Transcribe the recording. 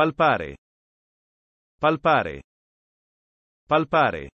Palpare. Palpare. Palpare.